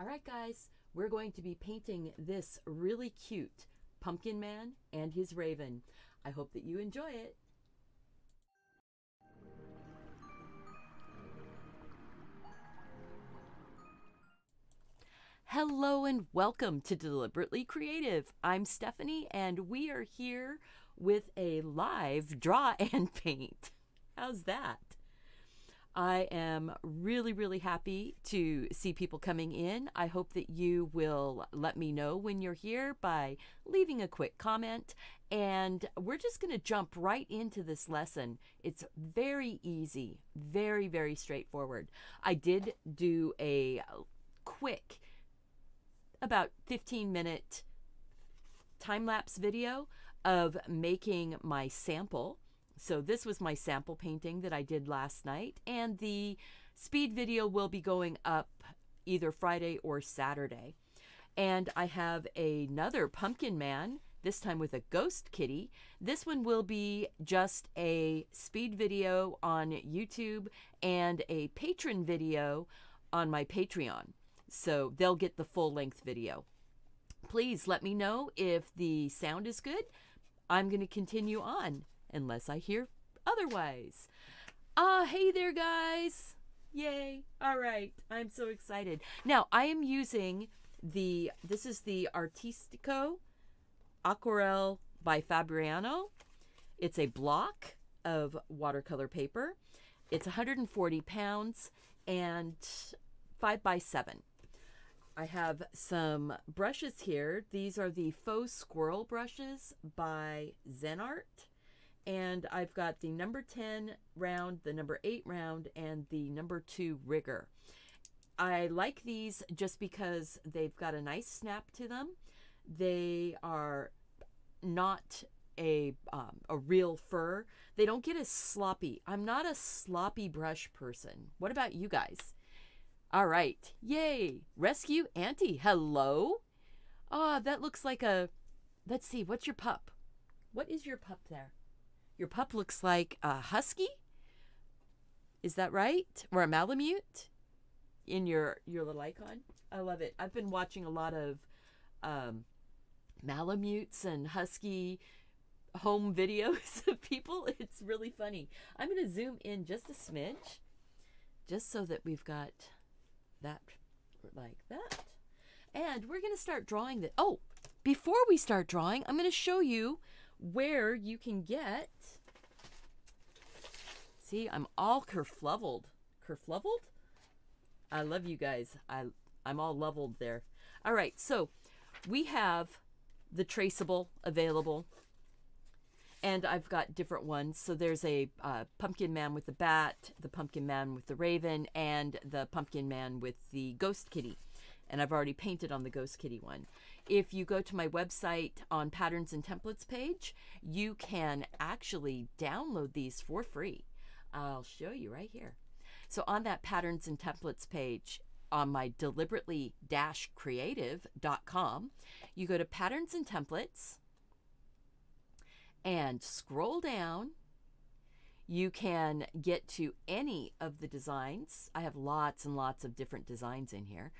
All right, guys, we're going to be painting this really cute pumpkin man and his raven. I hope that you enjoy it. Hello and welcome to Deliberately Creative. I'm Stephanie and we are here with a live draw and paint. How's that? I am really, really happy to see people coming in. I hope that you will let me know when you're here by leaving a quick comment. And we're just going to jump right into this lesson. It's very easy, very, very straightforward. I did do a quick, about 15 minute time lapse video of making my sample so this was my sample painting that I did last night, and the speed video will be going up either Friday or Saturday. And I have another pumpkin man, this time with a ghost kitty. This one will be just a speed video on YouTube and a Patreon video on my Patreon. So they'll get the full length video. Please let me know if the sound is good. I'm going to continue on unless I hear otherwise. Ah, hey there, guys. Yay. All right. I'm so excited. Now, I am using the, this is the Artistico Aquarelle by Fabriano. It's a block of watercolor paper. It's 140 pounds and 5 by 7. I have some brushes here. These are the faux squirrel brushes by Zen Art and I've got the number 10 round, the number 8 round, and the number 2 rigger. I like these just because they've got a nice snap to them. They are not a um, a real fur. They don't get as sloppy. I'm not a sloppy brush person. What about you guys? All right. Yay. Rescue Auntie. Hello. Ah, oh, that looks like a Let's see. What's your pup? What is your pup there? Your pup looks like a husky. Is that right? Or a Malamute in your your little icon? I love it. I've been watching a lot of um, Malamutes and husky home videos of people. It's really funny. I'm going to zoom in just a smidge just so that we've got that like that. And we're going to start drawing the Oh, before we start drawing, I'm going to show you where you can get. See, I'm all kerfluffled. Kerfluffled? I love you guys. I I'm all leveled there. All right, so we have the traceable available. And I've got different ones. So there's a uh, pumpkin man with the bat, the pumpkin man with the raven, and the pumpkin man with the ghost kitty and I've already painted on the Ghost Kitty one. If you go to my website on Patterns and Templates page, you can actually download these for free. I'll show you right here. So on that Patterns and Templates page, on my deliberately-creative.com, you go to Patterns and Templates and scroll down you can get to any of the designs. I have lots and lots of different designs in here,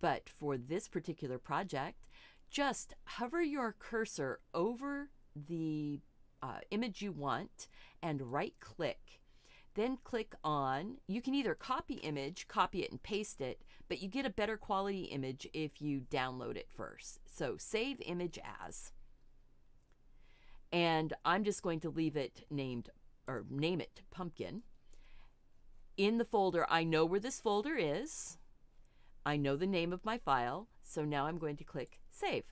but for this particular project, just hover your cursor over the uh, image you want and right click. Then click on, you can either copy image, copy it and paste it, but you get a better quality image if you download it first. So save image as. And I'm just going to leave it named or name it pumpkin. In the folder, I know where this folder is. I know the name of my file. So now I'm going to click save.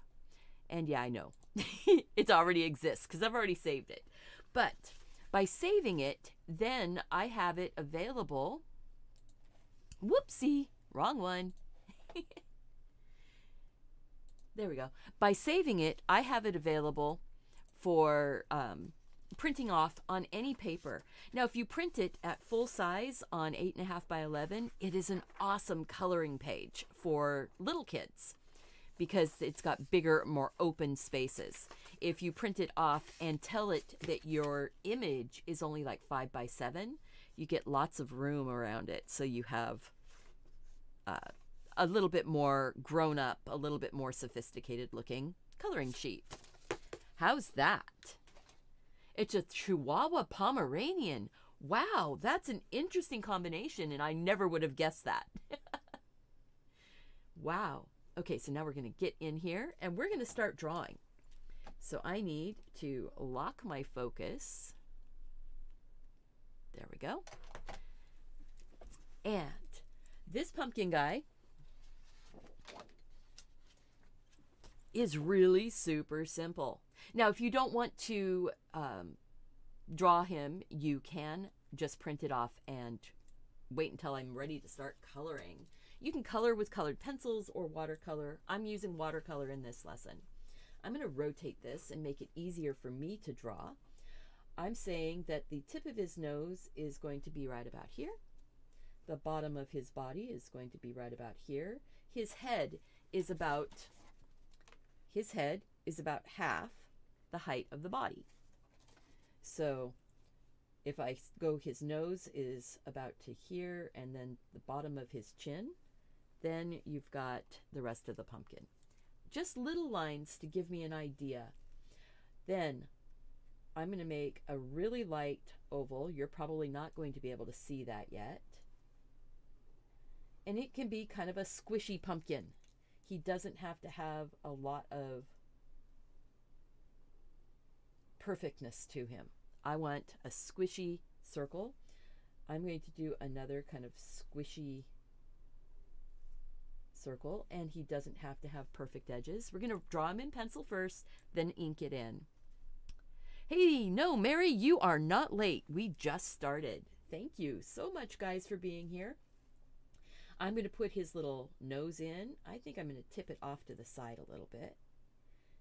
And yeah, I know it already exists because I've already saved it. But by saving it, then I have it available. Whoopsie, wrong one. there we go. By saving it, I have it available for um, printing off on any paper. Now, if you print it at full size on 8.5 by 11, it is an awesome coloring page for little kids because it's got bigger, more open spaces. If you print it off and tell it that your image is only like 5 by 7, you get lots of room around it. So you have uh, a little bit more grown up, a little bit more sophisticated looking coloring sheet. How's that? It's a Chihuahua Pomeranian. Wow, that's an interesting combination, and I never would have guessed that. wow. Okay, so now we're going to get in here and we're going to start drawing. So I need to lock my focus. There we go. And this pumpkin guy is really super simple. Now, if you don't want to um, draw him, you can just print it off and wait until I'm ready to start coloring. You can color with colored pencils or watercolor. I'm using watercolor in this lesson. I'm going to rotate this and make it easier for me to draw. I'm saying that the tip of his nose is going to be right about here. The bottom of his body is going to be right about here. His head is about his head is about half the height of the body. So if I go his nose is about to here and then the bottom of his chin, then you've got the rest of the pumpkin. Just little lines to give me an idea. Then I'm going to make a really light oval. You're probably not going to be able to see that yet. And it can be kind of a squishy pumpkin. He doesn't have to have a lot of perfectness to him. I want a squishy circle. I'm going to do another kind of squishy circle and he doesn't have to have perfect edges. We're going to draw him in pencil first, then ink it in. Hey, no, Mary, you are not late. We just started. Thank you so much, guys, for being here. I'm going to put his little nose in. I think I'm going to tip it off to the side a little bit.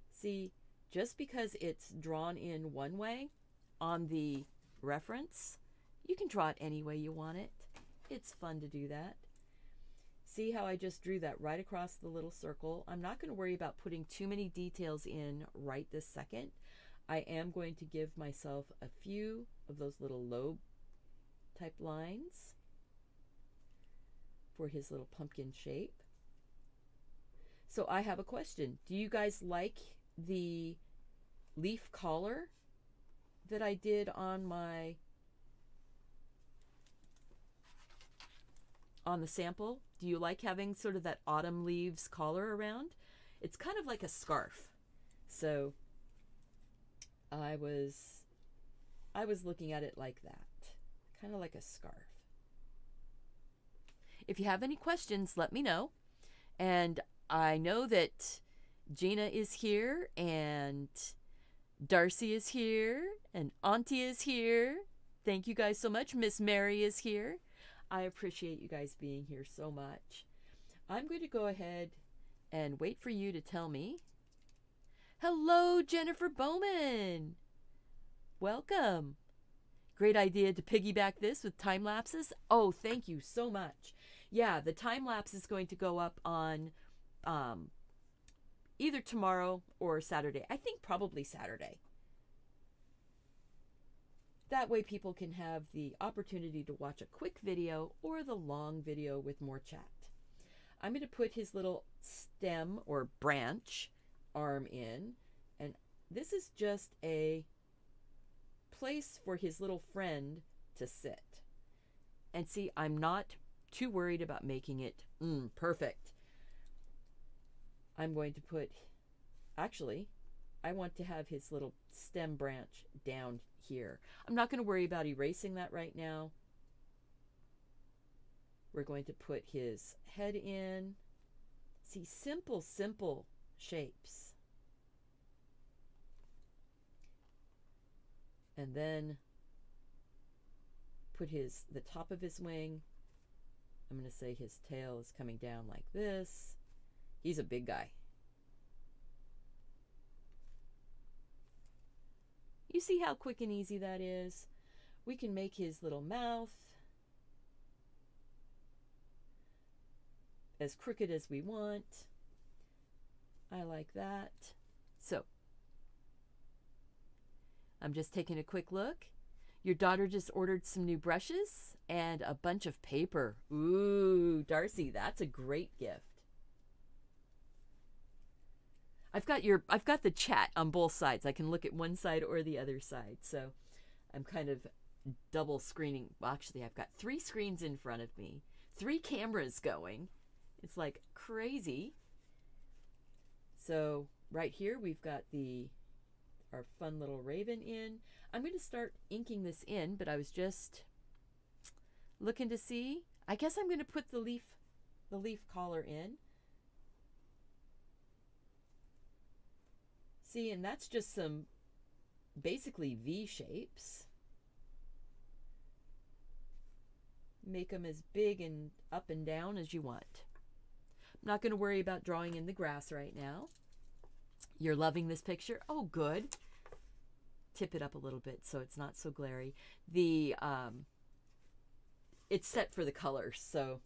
See, just because it's drawn in one way on the reference, you can draw it any way you want it. It's fun to do that. See how I just drew that right across the little circle? I'm not going to worry about putting too many details in right this second. I am going to give myself a few of those little lobe type lines for his little pumpkin shape. So I have a question. Do you guys like the leaf collar that I did on my on the sample? Do you like having sort of that autumn leaves collar around? It's kind of like a scarf. So I was I was looking at it like that. Kind of like a scarf. If you have any questions, let me know. And I know that Gina is here and Darcy is here and Auntie is here. Thank you guys so much. Miss Mary is here. I appreciate you guys being here so much. I'm going to go ahead and wait for you to tell me. Hello, Jennifer Bowman. Welcome. Great idea to piggyback this with time lapses. Oh, thank you so much. Yeah, the time lapse is going to go up on um, either tomorrow or Saturday. I think probably Saturday. That way people can have the opportunity to watch a quick video or the long video with more chat. I'm going to put his little stem or branch arm in, and this is just a place for his little friend to sit. And see, I'm not too worried about making it mm, perfect. I'm going to put, actually, I want to have his little stem branch down here. I'm not going to worry about erasing that right now. We're going to put his head in. See, simple, simple shapes. And then put his the top of his wing. I'm going to say his tail is coming down like this. He's a big guy. You see how quick and easy that is? We can make his little mouth as crooked as we want. I like that. So, I'm just taking a quick look. Your daughter just ordered some new brushes and a bunch of paper. Ooh, Darcy, that's a great gift. I've got your I've got the chat on both sides. I can look at one side or the other side. So I'm kind of double screening. Well, actually, I've got three screens in front of me, three cameras going. It's like crazy. So right here we've got the our fun little raven in. I'm going to start inking this in, but I was just looking to see. I guess I'm going to put the leaf the leaf collar in. See, and that's just some basically V shapes. Make them as big and up and down as you want. I'm not going to worry about drawing in the grass right now. You're loving this picture? Oh, good. Tip it up a little bit so it's not so glary. The um, It's set for the colors, so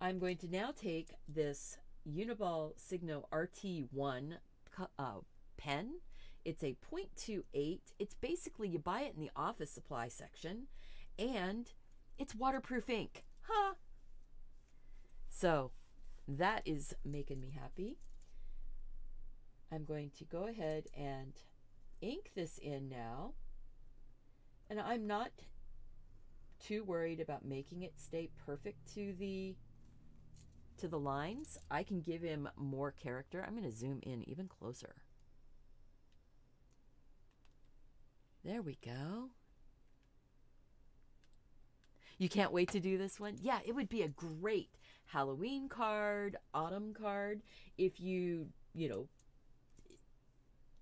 I'm going to now take this Uniball Signo RT1 uh, pen. It's a 0.28. It's basically, you buy it in the office supply section, and it's waterproof ink. Huh? So that is making me happy. I'm going to go ahead and ink this in now. And I'm not too worried about making it stay perfect to the to the lines. I can give him more character. I'm going to zoom in even closer. There we go. You can't wait to do this one? Yeah, it would be a great Halloween card, autumn card. If you, you know,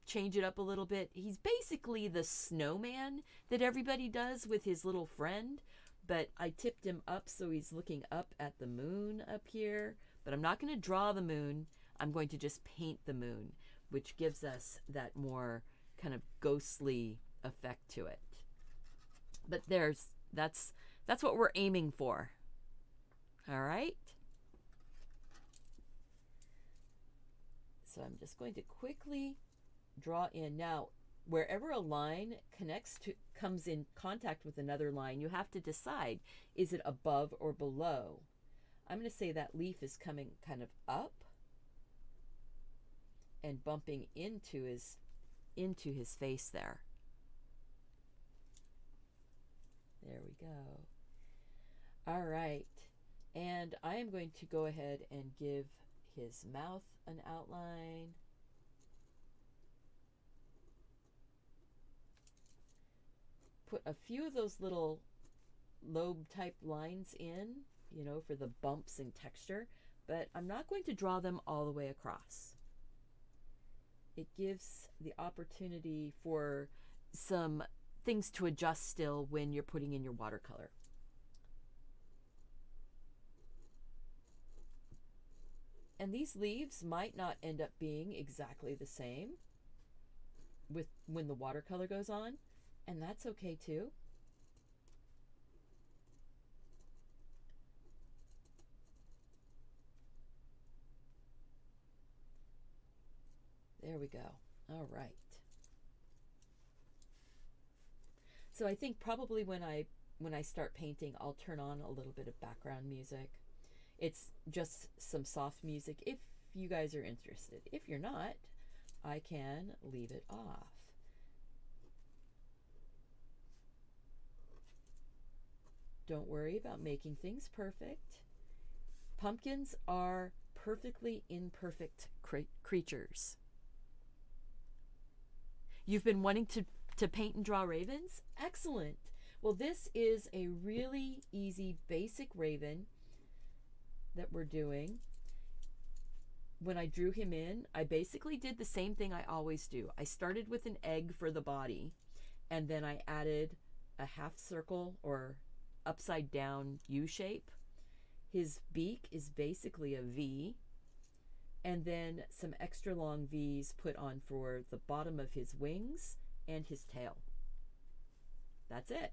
change it up a little bit. He's basically the snowman that everybody does with his little friend, but I tipped him up so he's looking up at the moon up here. But I'm not going to draw the moon. I'm going to just paint the moon, which gives us that more kind of ghostly effect to it. But there's that's that's what we're aiming for. All right? So I'm just going to quickly draw in now wherever a line connects to comes in contact with another line, you have to decide is it above or below. I'm going to say that leaf is coming kind of up and bumping into his into his face there. There we go. All right. And I am going to go ahead and give his mouth an outline. Put a few of those little lobe type lines in, you know, for the bumps and texture, but I'm not going to draw them all the way across. It gives the opportunity for some things to adjust still when you're putting in your watercolor. And these leaves might not end up being exactly the same with when the watercolor goes on, and that's okay too. There we go. All right. So I think probably when I when I start painting, I'll turn on a little bit of background music. It's just some soft music if you guys are interested. If you're not, I can leave it off. Don't worry about making things perfect. Pumpkins are perfectly imperfect cre creatures. You've been wanting to to paint and draw ravens? Excellent. Well, this is a really easy basic raven that we're doing. When I drew him in, I basically did the same thing I always do. I started with an egg for the body, and then I added a half circle or upside down U shape. His beak is basically a V, and then some extra long V's put on for the bottom of his wings and his tail. That's it.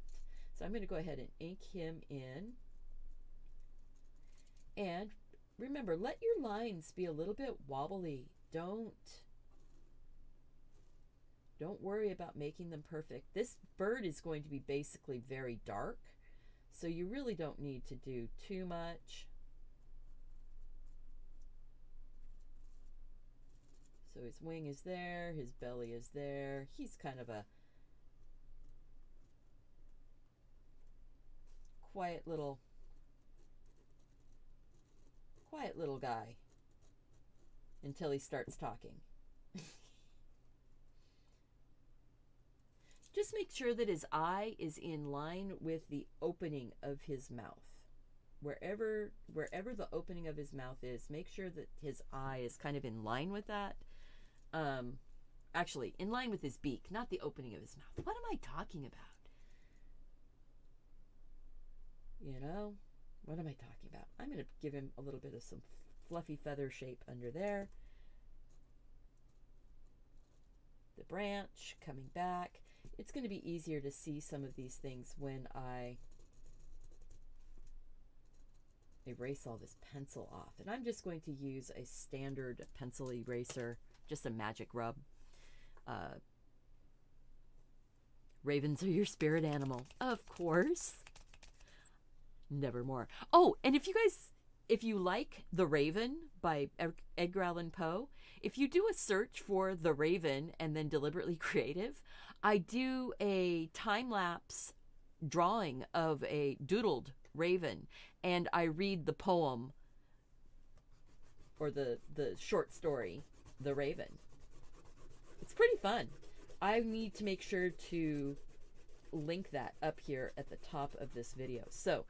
So I'm going to go ahead and ink him in. And remember, let your lines be a little bit wobbly. Don't Don't worry about making them perfect. This bird is going to be basically very dark, so you really don't need to do too much. His wing is there, his belly is there. He's kind of a quiet little quiet little guy until he starts talking. Just make sure that his eye is in line with the opening of his mouth. Wherever wherever the opening of his mouth is, make sure that his eye is kind of in line with that. Um, actually, in line with his beak, not the opening of his mouth. What am I talking about? You know, what am I talking about? I'm going to give him a little bit of some fluffy feather shape under there. The branch coming back. It's going to be easier to see some of these things when I erase all this pencil off. And I'm just going to use a standard pencil eraser, just a magic rub. Uh, ravens are your spirit animal, of course. Nevermore. Oh, and if you guys, if you like The Raven by Edgar Allan Poe, if you do a search for The Raven and then deliberately creative, I do a time lapse drawing of a doodled raven and I read the poem or the the short story The Raven. It's pretty fun. I need to make sure to link that up here at the top of this video. So,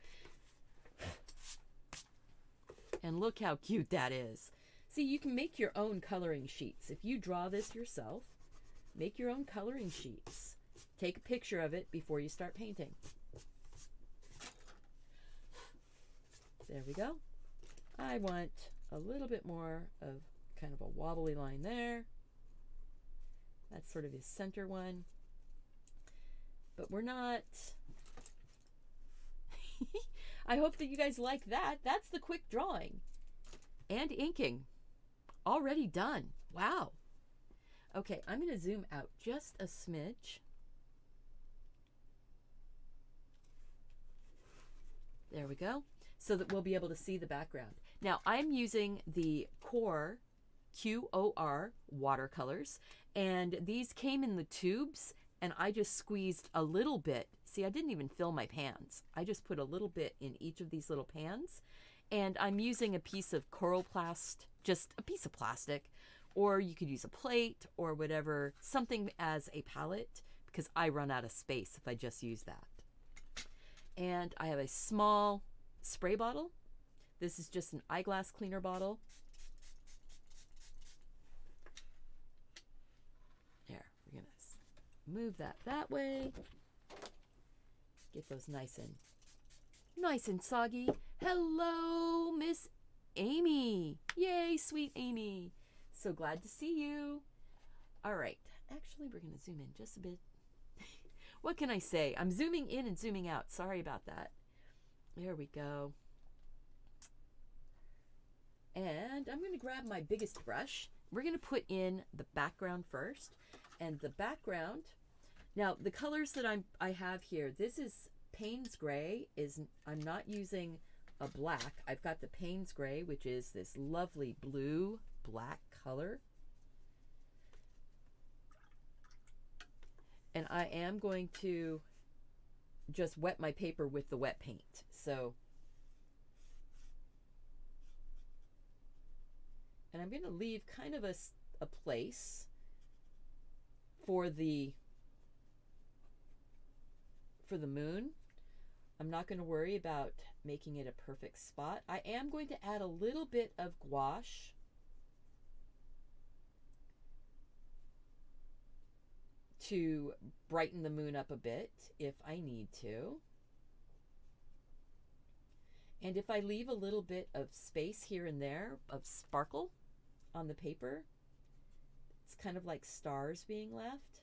and look how cute that is. See, you can make your own coloring sheets. If you draw this yourself, make your own coloring sheets. Take a picture of it before you start painting. There we go. I want a little bit more of kind of a wobbly line there. That's sort of his center one. But we're not I hope that you guys like that. That's the quick drawing and inking. Already done. Wow. Okay, I'm going to zoom out just a smidge. There we go. So that we'll be able to see the background. Now, I'm using the Qor QOR watercolors, and these came in the tubes, and I just squeezed a little bit See, I didn't even fill my pans. I just put a little bit in each of these little pans. And I'm using a piece of coral Coroplast, just a piece of plastic, or you could use a plate or whatever, something as a palette, because I run out of space if I just use that. And I have a small spray bottle. This is just an eyeglass cleaner bottle. There, we're going to move that that way. Get those nice and nice and soggy. Hello, Miss Amy. Yay, sweet Amy. So glad to see you. All right. Actually, we're going to zoom in just a bit. what can I say? I'm zooming in and zooming out. Sorry about that. There we go. And I'm going to grab my biggest brush. We're going to put in the background first. And the background now, the colors that I'm I have here, this is Payne's Gray. Is I'm not using a black. I've got the Payne's Gray, which is this lovely blue black color. And I am going to just wet my paper with the wet paint. So, and I'm going to leave kind of a, a place for the for the moon, I'm not going to worry about making it a perfect spot. I am going to add a little bit of gouache to brighten the moon up a bit if I need to. And if I leave a little bit of space here and there of sparkle on the paper, it's kind of like stars being left.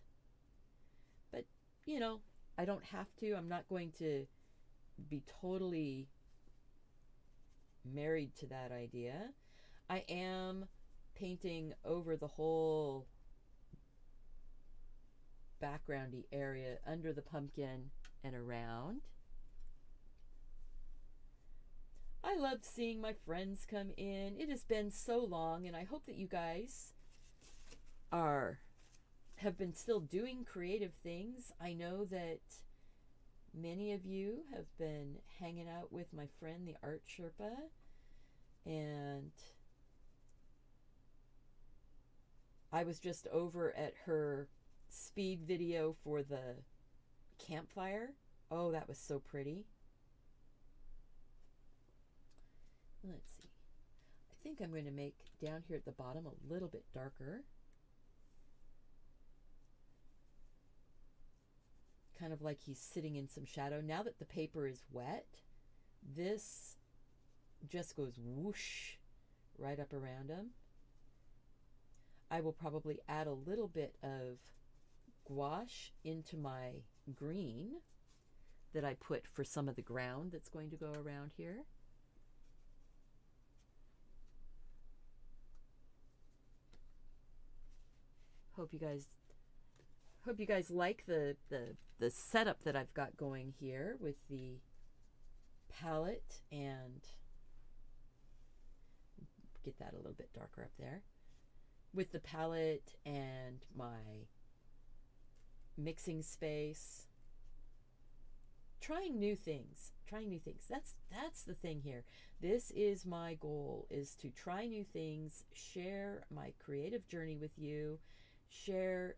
But, you know, I don't have to. I'm not going to be totally married to that idea. I am painting over the whole backgroundy area under the pumpkin and around. I love seeing my friends come in. It has been so long, and I hope that you guys are have been still doing creative things. I know that many of you have been hanging out with my friend, the Art Sherpa, and I was just over at her speed video for the campfire. Oh, that was so pretty. Let's see. I think I'm going to make down here at the bottom a little bit darker. Kind of like he's sitting in some shadow. Now that the paper is wet, this just goes whoosh right up around him. I will probably add a little bit of gouache into my green that I put for some of the ground that's going to go around here. Hope you guys hope you guys like the, the the setup that I've got going here with the palette and get that a little bit darker up there. With the palette and my mixing space. Trying new things trying new things. That's that's the thing here. This is my goal is to try new things share my creative journey with you share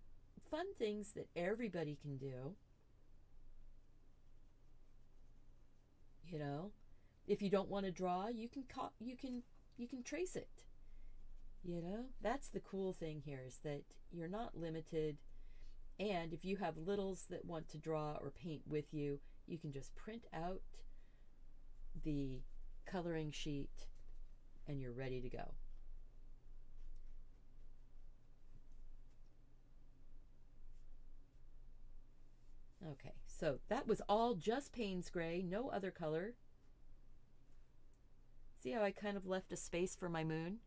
fun things that everybody can do you know if you don't want to draw you can co- you can you can trace it you know that's the cool thing here is that you're not limited and if you have littles that want to draw or paint with you, you can just print out the coloring sheet and you're ready to go. Okay, so that was all just Payne's Gray, no other color. See how I kind of left a space for my moon?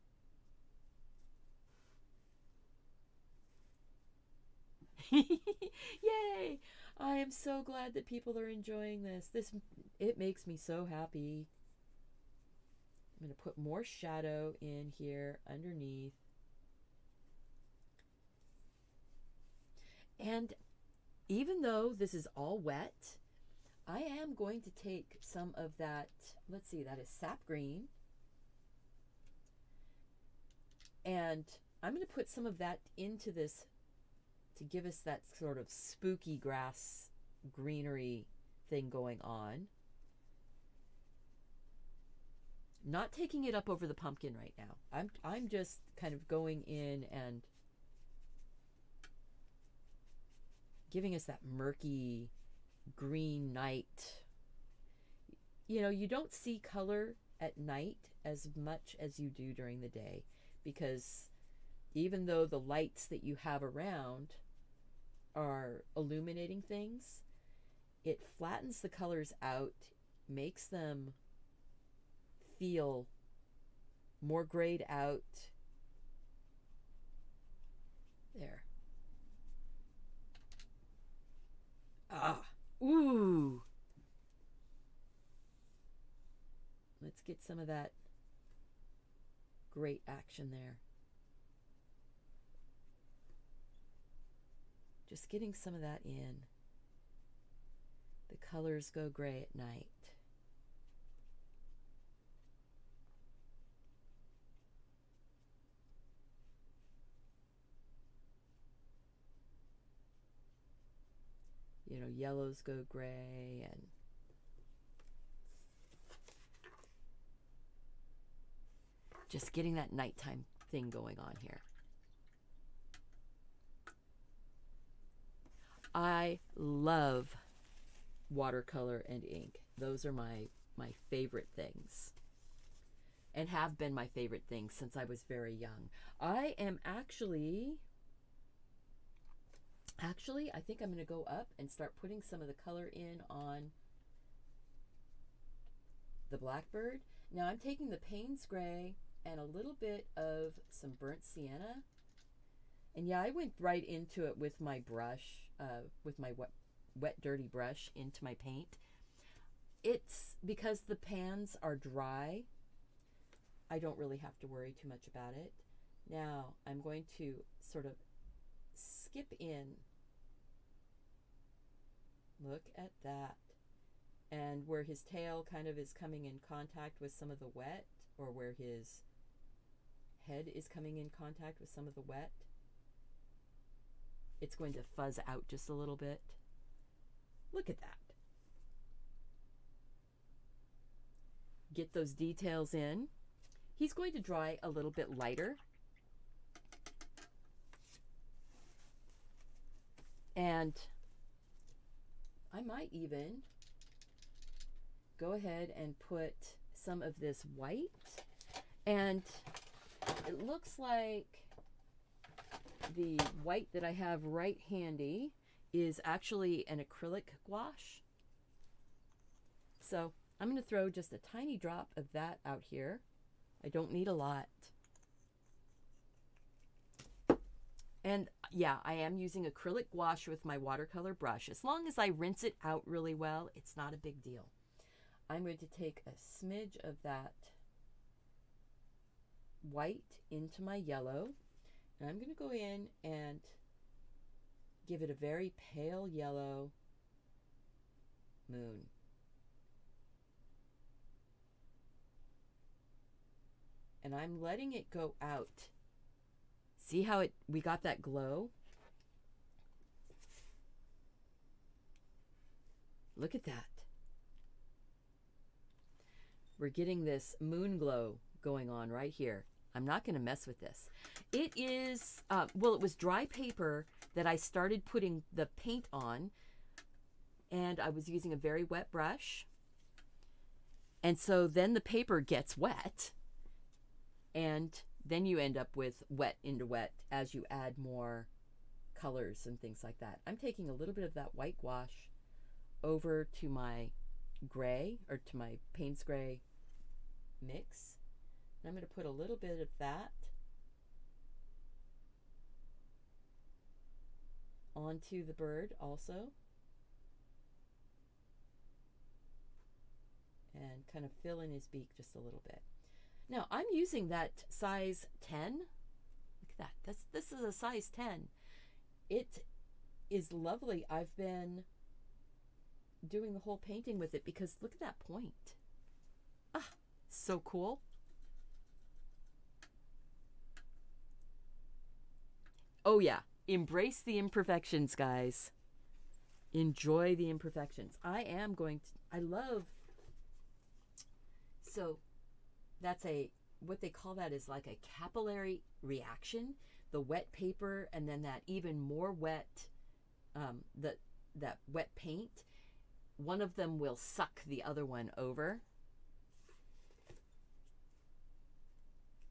Yay! I am so glad that people are enjoying this. This it makes me so happy. I'm going to put more shadow in here underneath. And even though this is all wet, I am going to take some of that, let's see, that is sap green. And I'm going to put some of that into this to give us that sort of spooky grass greenery thing going on. Not taking it up over the pumpkin right now. I'm I'm just kind of going in and giving us that murky green night. You know, you don't see color at night as much as you do during the day because even though the lights that you have around are illuminating things, it flattens the colors out, makes them feel more grayed out. There. Ah, ooh. Let's get some of that great action there. Just getting some of that in. The colors go gray at night. You know, yellows go gray and just getting that nighttime thing going on here. I love watercolor and ink. Those are my my favorite things. And have been my favorite things since I was very young. I am actually actually I think I'm going to go up and start putting some of the color in on the blackbird. Now I'm taking the Payne's Gray and a little bit of some burnt sienna And yeah, I went right into it with my brush, uh, with my wet, wet, dirty brush into my paint. It's because the pans are dry, I don't really have to worry too much about it. Now I'm going to sort of skip in. Look at that. And where his tail kind of is coming in contact with some of the wet, or where his head is coming in contact with some of the wet, it's going to fuzz out just a little bit. Look at that. Get those details in. He's going to dry a little bit lighter. And I might even go ahead and put some of this white. And it looks like the white that I have right handy is actually an acrylic gouache. So I'm going to throw just a tiny drop of that out here. I don't need a lot. And yeah, I am using acrylic gouache with my watercolor brush. As long as I rinse it out really well, it's not a big deal. I'm going to take a smidge of that white into my yellow. And I'm going to go in and give it a very pale yellow moon. And I'm letting it go out. See how it we got that glow? Look at that. We're getting this moon glow going on right here. I'm not going to mess with this. It is, uh, well, it was dry paper that I started putting the paint on, and I was using a very wet brush. And so then the paper gets wet, and then you end up with wet into wet as you add more colors and things like that. I'm taking a little bit of that white gouache over to my gray or to my Payne's Gray mix. I'm going to put a little bit of that onto the bird also. And kind of fill in his beak just a little bit. Now I'm using that size 10. Look at that. This, this is a size 10. It is lovely. I've been doing the whole painting with it because look at that point. Ah, so cool. Oh, yeah. Embrace the imperfections, guys. Enjoy the imperfections. I am going to, I love, so that's a, what they call that is like a capillary reaction. The wet paper and then that even more wet, um, the, that wet paint, one of them will suck the other one over.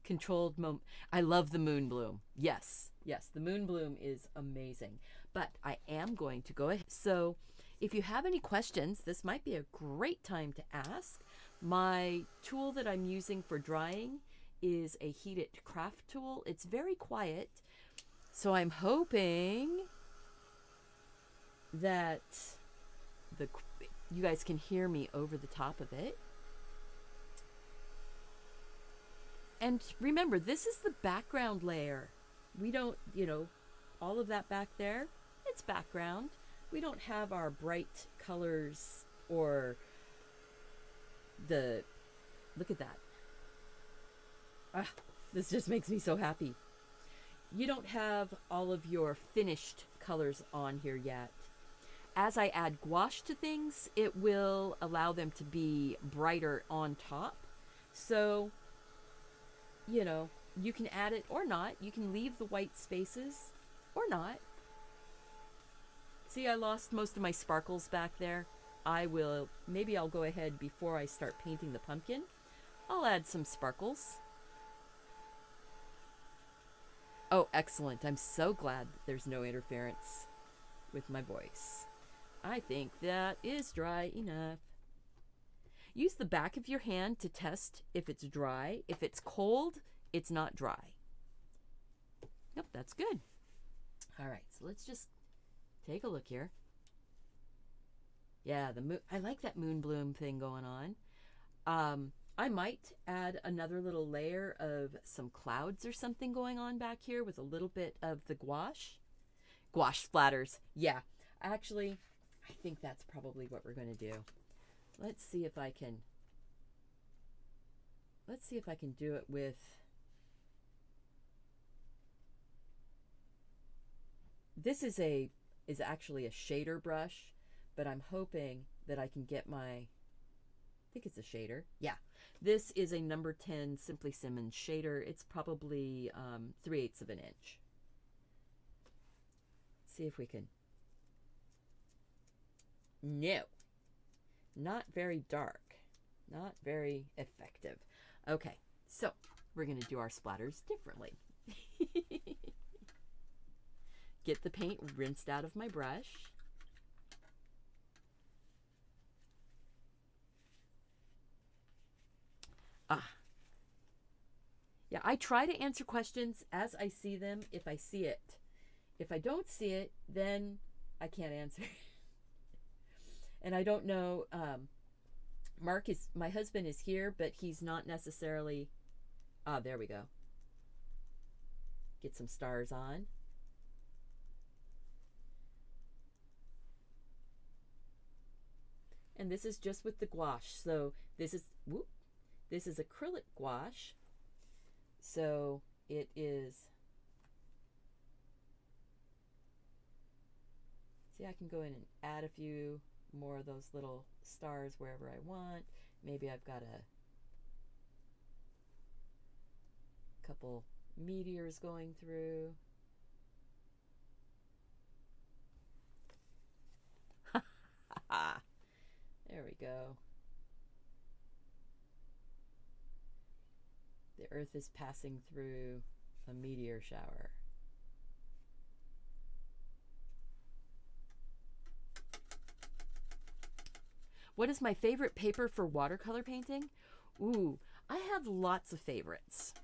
Controlled moment. I love the moon bloom. Yes, yes, the moon bloom is amazing. But I am going to go ahead. So, if you have any questions, this might be a great time to ask. My tool that I'm using for drying is a heated craft tool. It's very quiet. So I'm hoping that the you guys can hear me over the top of it. And remember, this is the background layer. We don't, you know, all of that back there, it's background. We don't have our bright colors or the, look at that. Ah, this just makes me so happy. You don't have all of your finished colors on here yet. As I add gouache to things, it will allow them to be brighter on top. So you know, you can add it or not. You can leave the white spaces or not. See, I lost most of my sparkles back there. I will, maybe I'll go ahead before I start painting the pumpkin. I'll add some sparkles. Oh, excellent. I'm so glad there's no interference with my voice. I think that is dry enough. Use the back of your hand to test if it's dry. If it's cold, it's not dry. Yep, that's good. All right, so let's just take a look here. Yeah, the moon. I like that moon bloom thing going on. Um, I might add another little layer of some clouds or something going on back here with a little bit of the gouache. Gouache splatters. Yeah, actually, I think that's probably what we're going to do. Let's see if I can. Let's see if I can do it with. This is a is actually a shader brush, but I'm hoping that I can get my I think it's a shader. Yeah. This is a number 10 Simply Simmons shader. It's probably um, 3 eighths of an inch. Let's see if we can. No. Not very dark. Not very effective. Okay, so we're going to do our splatters differently. Get the paint rinsed out of my brush. Ah. Yeah, I try to answer questions as I see them if I see it. If I don't see it, then I can't answer. and I don't know um, Mark is my husband is here, but he's not necessarily. Ah, there we go. Get some stars on. And this is just with the gouache. So this is whoop, this is acrylic gouache. So it is. See, I can go in and add a few more of those little stars wherever I want. Maybe I've got a couple meteors going through. there we go. The Earth is passing through a meteor shower. What is my favorite paper for watercolor painting? Ooh, I have lots of favorites.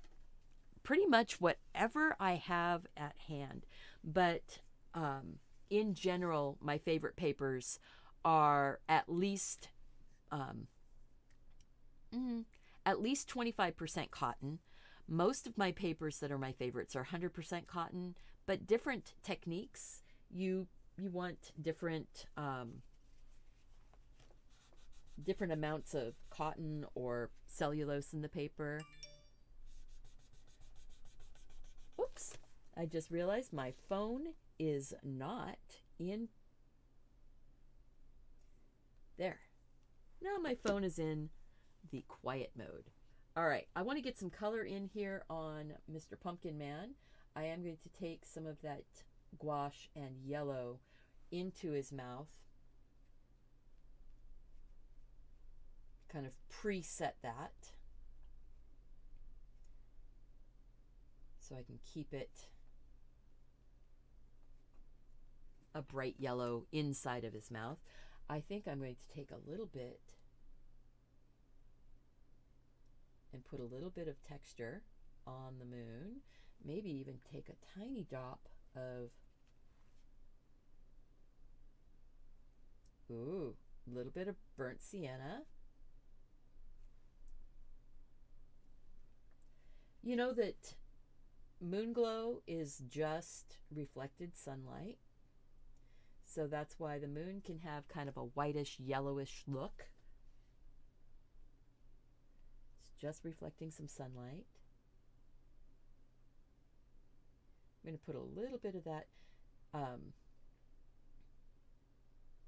Pretty much whatever I have at hand. But um, in general, my favorite papers are at least um, mm, at least 25% cotton. Most of my papers that are my favorites are 100% cotton, but different techniques. You you want different um, different amounts of cotton or cellulose in the paper. Oops, I just realized my phone is not in. There. Now my phone is in the quiet mode. All right, I want to get some color in here on Mr. Pumpkin Man. I am going to take some of that gouache and yellow into his mouth kind of preset that so I can keep it a bright yellow inside of his mouth. I think I'm going to take a little bit and put a little bit of texture on the moon. Maybe even take a tiny drop of, ooh, a little bit of burnt sienna. You know that moon glow is just reflected sunlight. So that's why the moon can have kind of a whitish, yellowish look. It's just reflecting some sunlight. I'm going to put a little bit of that um,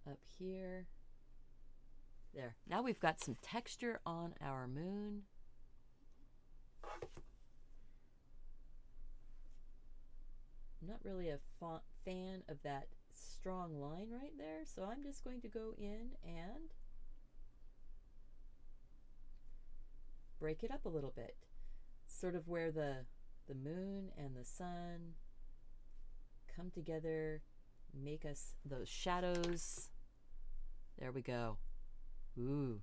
up here. There. Now we've got some texture on our moon. I'm not really a fan of that strong line right there, so I'm just going to go in and break it up a little bit. Sort of where the, the moon and the sun come together, make us those shadows. There we go. Ooh.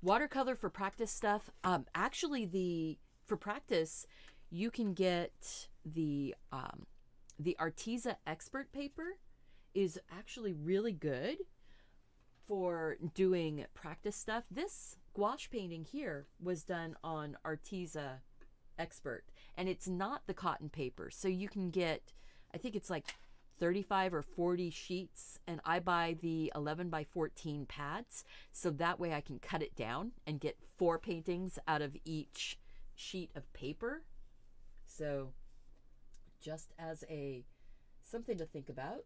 Watercolor for practice stuff. Um, actually, the for practice, you can get the um, the Arteza Expert paper is actually really good for doing practice stuff. This gouache painting here was done on Arteza Expert, and it's not the cotton paper, so you can get, I think it's like 35 or 40 sheets, and I buy the 11 by 14 pads, so that way I can cut it down and get four paintings out of each sheet of paper. So, just as a something to think about,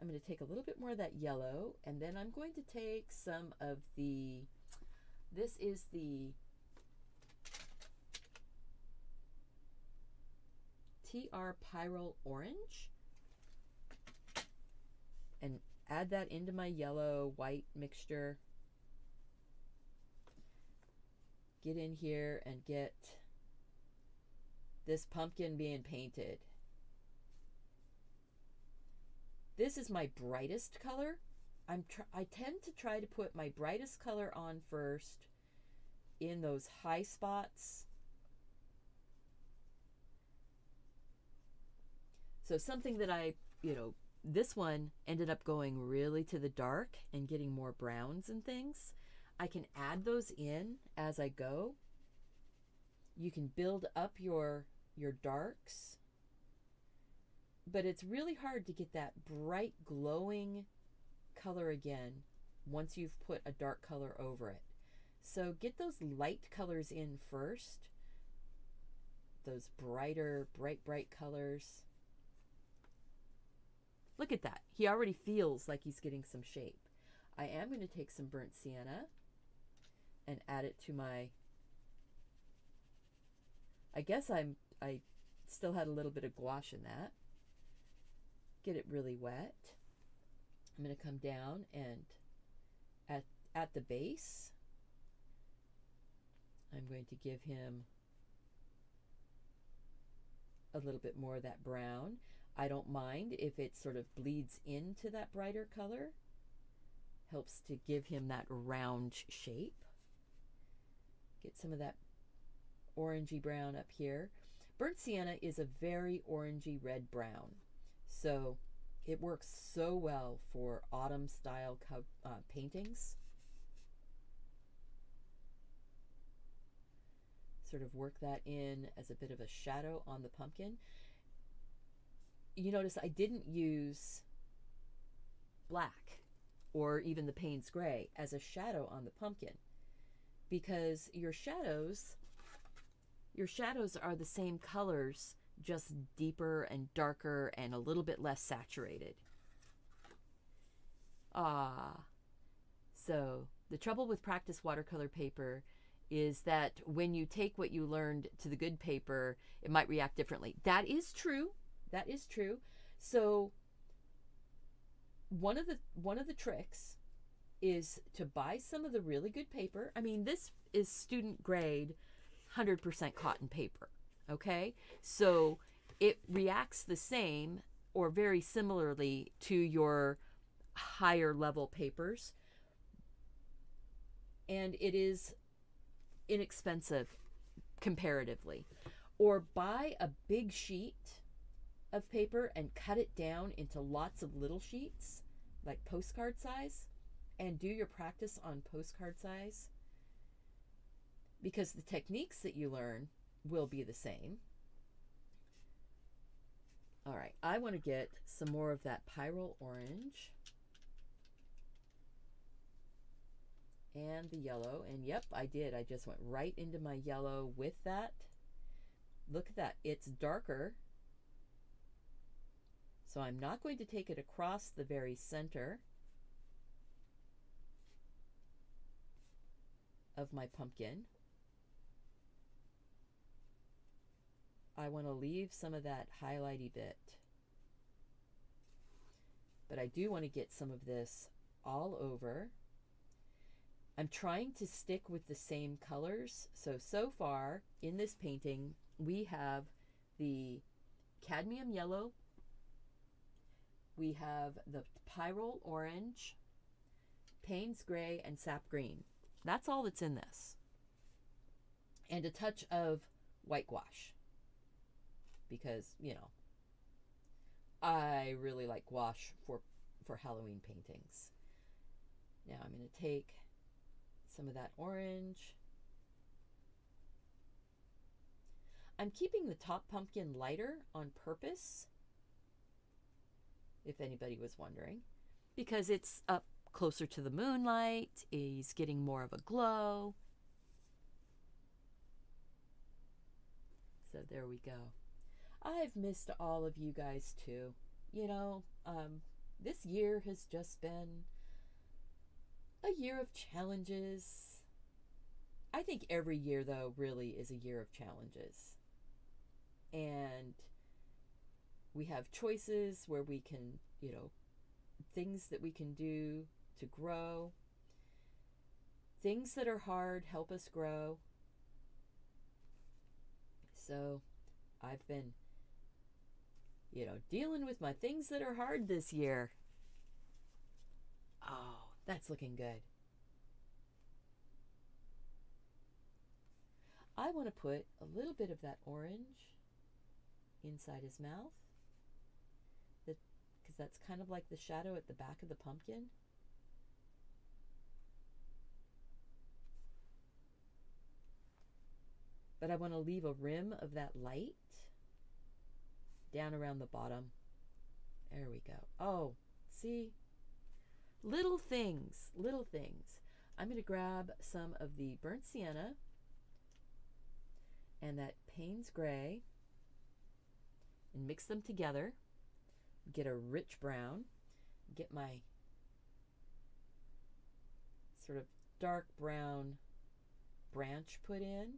I'm going to take a little bit more of that yellow, and then I'm going to take some of the, this is the TR Pyrrole Orange, and add that into my yellow white mixture. Get in here and get this pumpkin being painted. This is my brightest color. I'm I tend to try to put my brightest color on first in those high spots. So something that I, you know, this one ended up going really to the dark and getting more browns and things. I can add those in as I go. You can build up your your darks but it's really hard to get that bright glowing color again once you've put a dark color over it. So get those light colors in first, those brighter, bright, bright colors. Look at that. He already feels like he's getting some shape. I am going to take some burnt sienna and add it to my I guess I'm I still had a little bit of gouache in that get it really wet. I'm going to come down and at, at the base, I'm going to give him a little bit more of that brown. I don't mind if it sort of bleeds into that brighter color. Helps to give him that round shape. Get some of that orangey brown up here. Burnt sienna is a very orangey red brown. So it works so well for autumn style uh, paintings. Sort of work that in as a bit of a shadow on the pumpkin. You notice I didn't use black or even the Payne's gray as a shadow on the pumpkin because your shadows your shadows are the same colors just deeper and darker and a little bit less saturated. Ah. So, the trouble with practice watercolor paper is that when you take what you learned to the good paper, it might react differently. That is true. That is true. So, one of the one of the tricks is to buy some of the really good paper. I mean, this is student grade 100% cotton paper. Okay? So it reacts the same or very similarly to your higher level papers. And it is inexpensive comparatively. Or buy a big sheet of paper and cut it down into lots of little sheets, like postcard size, and do your practice on postcard size. Because the techniques that you learn will be the same. All right, I want to get some more of that Pyrrole Orange. And the yellow. And yep, I did. I just went right into my yellow with that. Look at that. It's darker. So I'm not going to take it across the very center of my pumpkin. I want to leave some of that highlighty bit. But I do want to get some of this all over. I'm trying to stick with the same colors. So, so far in this painting, we have the cadmium yellow, we have the pyrrole orange, Payne's gray, and sap green. That's all that's in this. And a touch of white gouache. Because, you know, I really like gouache for, for Halloween paintings. Now I'm going to take some of that orange. I'm keeping the top pumpkin lighter on purpose, if anybody was wondering, because it's up closer to the moonlight. He's getting more of a glow. So there we go. I've missed all of you guys too. You know, um, this year has just been a year of challenges. I think every year, though, really is a year of challenges. And we have choices where we can, you know, things that we can do to grow. Things that are hard help us grow. So I've been, you know, dealing with my things that are hard this year. Oh, that's looking good. I want to put a little bit of that orange inside his mouth because that's kind of like the shadow at the back of the pumpkin. But I want to leave a rim of that light down around the bottom. There we go. Oh, see? Little things, little things. I'm going to grab some of the burnt sienna and that Payne's Gray and mix them together. Get a rich brown. Get my sort of dark brown branch put in.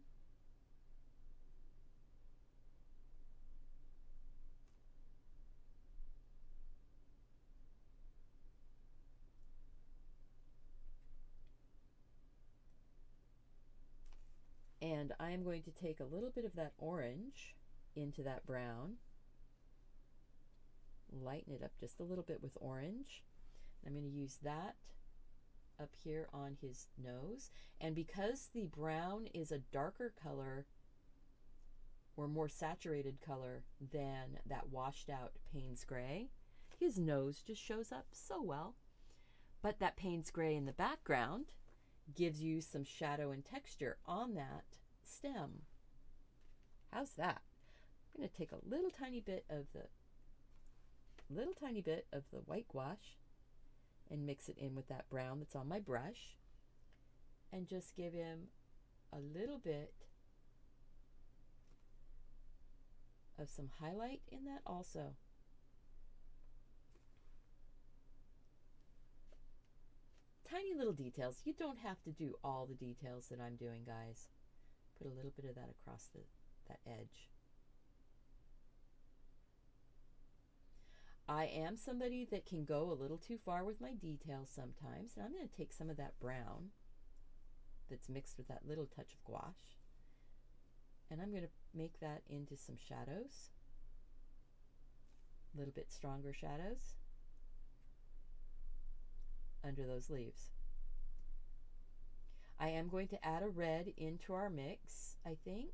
And I am going to take a little bit of that orange into that brown. Lighten it up just a little bit with orange. I'm going to use that up here on his nose. And because the brown is a darker color or more saturated color than that washed out Payne's Gray, his nose just shows up so well. But that Payne's Gray in the background gives you some shadow and texture on that stem. How's that? I'm going to take a little tiny bit of the little tiny bit of the white gouache and mix it in with that brown that's on my brush and just give him a little bit of some highlight in that also. tiny little details. You don't have to do all the details that I'm doing, guys. Put a little bit of that across the, that edge. I am somebody that can go a little too far with my details sometimes, and I'm going to take some of that brown that's mixed with that little touch of gouache, and I'm going to make that into some shadows, a little bit stronger shadows under those leaves. I am going to add a red into our mix, I think.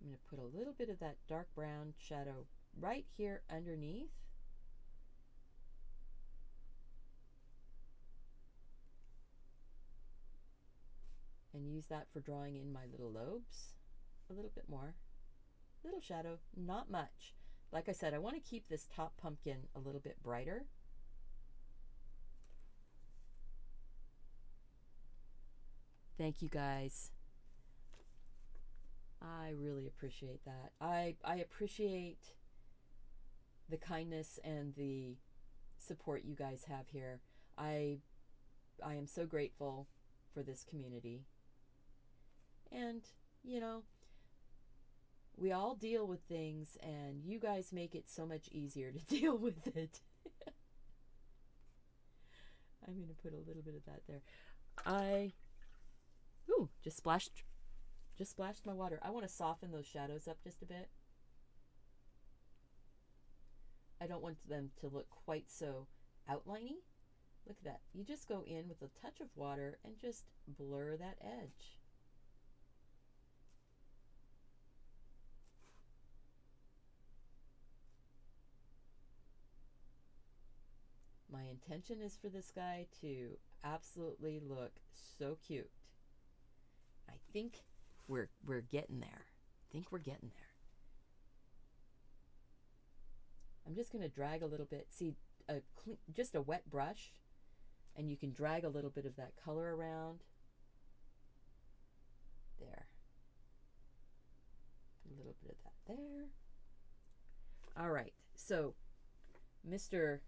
I'm going to put a little bit of that dark brown shadow right here underneath. And use that for drawing in my little lobes a little bit more. Little shadow, not much. Like I said, I want to keep this top pumpkin a little bit brighter. Thank you guys. I really appreciate that. I, I appreciate the kindness and the support you guys have here. I I am so grateful for this community. And, you know, we all deal with things, and you guys make it so much easier to deal with it. I'm going to put a little bit of that there. I, Ooh, just splashed, just splashed my water. I want to soften those shadows up just a bit. I don't want them to look quite so outliney. Look at that. You just go in with a touch of water and just blur that edge. My intention is for this guy to absolutely look so cute. I think we're we're getting there. I think we're getting there. I'm just going to drag a little bit. See, a clean, just a wet brush, and you can drag a little bit of that color around. There. A little bit of that there. All right. So, Mr.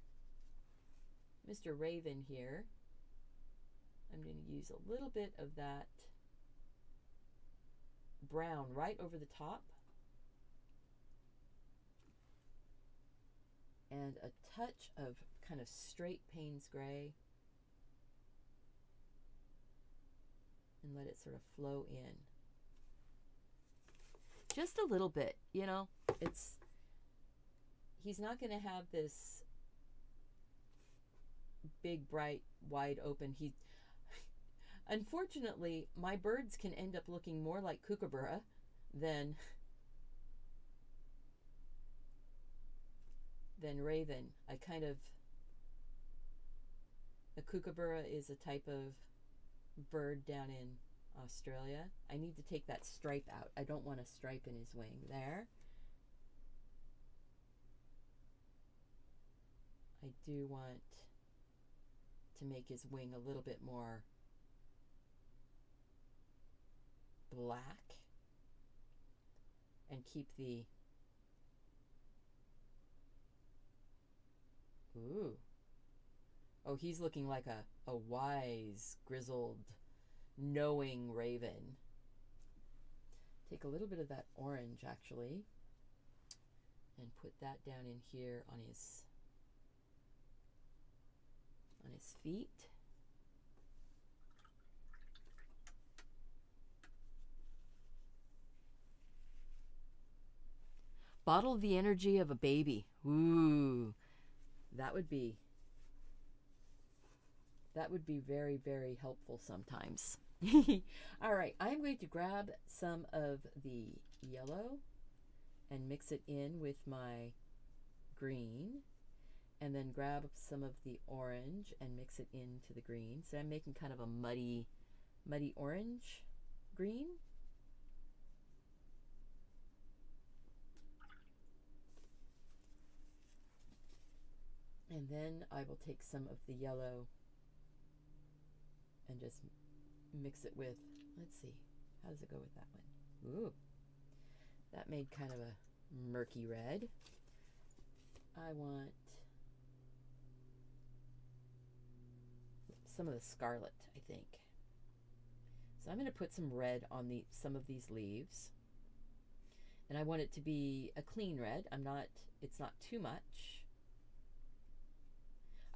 Mr. Raven here, I'm going to use a little bit of that brown right over the top. And a touch of kind of straight Payne's gray. And let it sort of flow in. Just a little bit, you know, it's, he's not going to have this big, bright, wide open. He, unfortunately, my birds can end up looking more like kookaburra than than raven. I kind of a kookaburra is a type of bird down in Australia. I need to take that stripe out. I don't want a stripe in his wing there. I do want to make his wing a little bit more black and keep the ooh oh he's looking like a, a wise grizzled knowing raven take a little bit of that orange actually and put that down in here on his on his feet. Bottle the energy of a baby. Ooh, that would be that would be very very helpful sometimes. All right, I'm going to grab some of the yellow and mix it in with my green and then grab some of the orange and mix it into the green. So I'm making kind of a muddy, muddy orange green. And then I will take some of the yellow and just mix it with, let's see, how does it go with that one? Ooh, that made kind of a murky red. I want some of the scarlet, I think. So I'm going to put some red on the some of these leaves. And I want it to be a clean red. I'm not, it's not too much.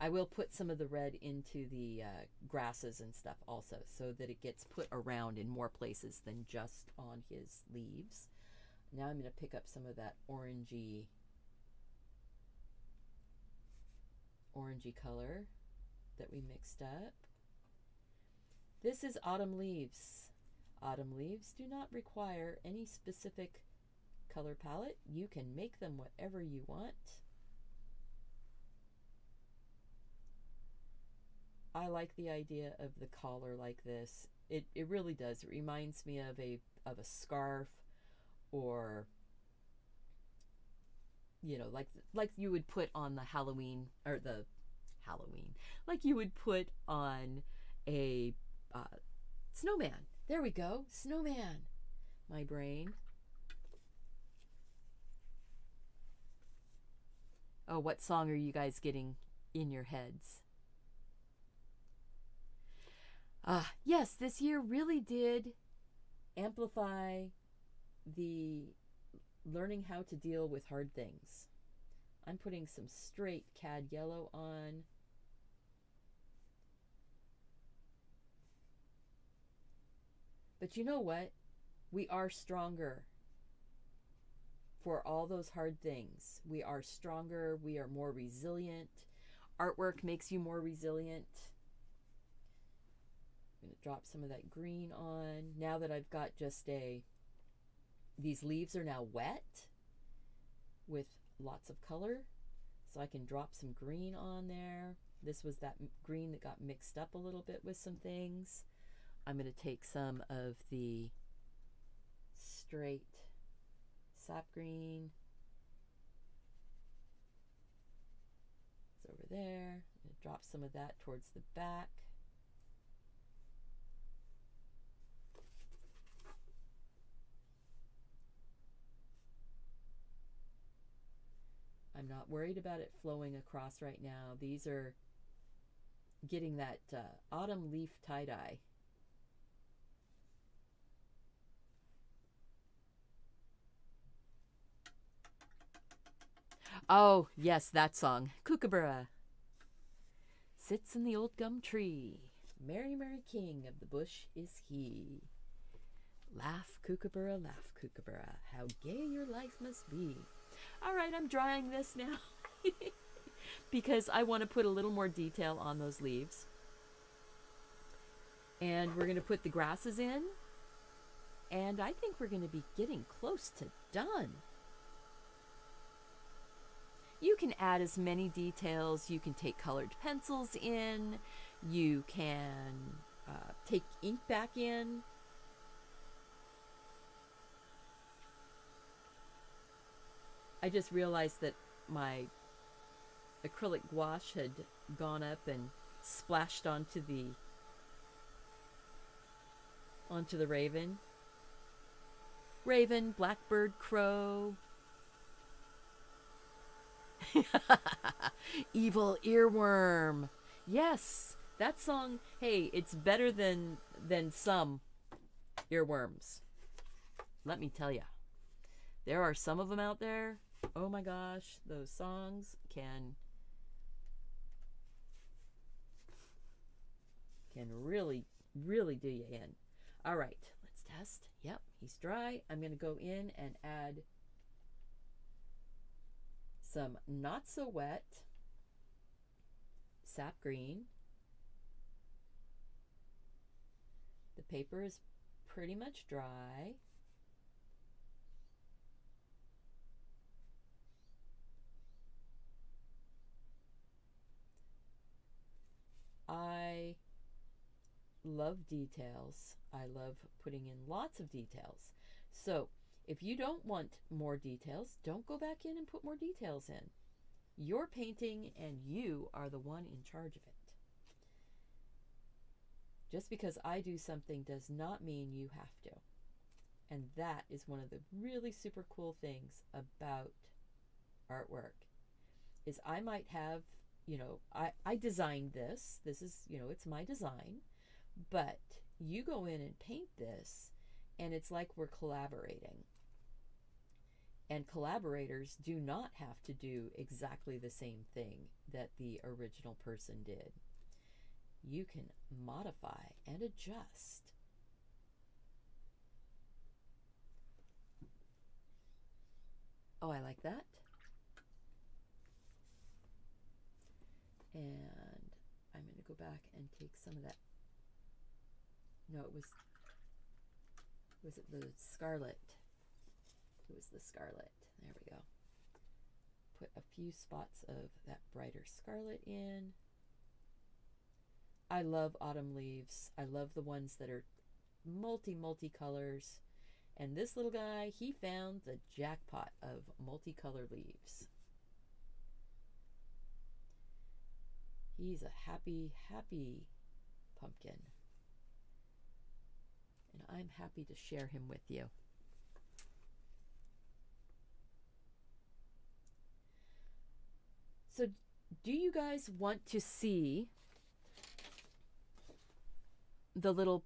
I will put some of the red into the uh, grasses and stuff also so that it gets put around in more places than just on his leaves. Now I'm going to pick up some of that orangey orangey color that we mixed up. This is autumn leaves. Autumn leaves do not require any specific color palette. You can make them whatever you want. I like the idea of the collar like this. It, it really does. It reminds me of a of a scarf or you know like like you would put on the Halloween or the Halloween, like you would put on a uh, snowman. There we go, snowman. My brain. Oh, what song are you guys getting in your heads? Ah, yes, this year really did amplify the learning how to deal with hard things. I'm putting some straight cad yellow on. But you know what? We are stronger for all those hard things. We are stronger. We are more resilient. Artwork makes you more resilient. I'm going to drop some of that green on. Now that I've got just a, these leaves are now wet with lots of color. So I can drop some green on there. This was that green that got mixed up a little bit with some things. I'm going to take some of the straight sap green. It's over there. Drop some of that towards the back. I'm not worried about it flowing across right now. These are getting that uh, autumn leaf tie dye. Oh, yes, that song. Kookaburra. Sits in the old gum tree. Merry, merry king of the bush is he. Laugh, Kookaburra, laugh, Kookaburra. How gay your life must be. All right, I'm drying this now because I want to put a little more detail on those leaves. And we're going to put the grasses in. And I think we're going to be getting close to done. You can add as many details. You can take colored pencils in. You can uh, take ink back in. I just realized that my acrylic gouache had gone up and splashed onto the onto the raven. Raven, blackbird, crow. Evil earworm. Yes, that song. Hey, it's better than than some earworms. Let me tell you. There are some of them out there. Oh my gosh, those songs can can really really do you in. All right, let's test. Yep, he's dry. I'm going to go in and add some not so wet sap green. The paper is pretty much dry. I love details. I love putting in lots of details. So if you don't want more details, don't go back in and put more details in. You're painting and you are the one in charge of it. Just because I do something does not mean you have to. And that is one of the really super cool things about artwork is I might have, you know, I, I designed this. This is, you know, it's my design. But you go in and paint this and it's like we're collaborating. And collaborators do not have to do exactly the same thing that the original person did. You can modify and adjust. Oh, I like that. And I'm going to go back and take some of that. No, it was, was it the scarlet? It was the scarlet. There we go. Put a few spots of that brighter scarlet in. I love autumn leaves. I love the ones that are multi, multi colors. And this little guy, he found the jackpot of multicolor leaves. He's a happy, happy pumpkin. And I'm happy to share him with you. So, do you guys want to see the little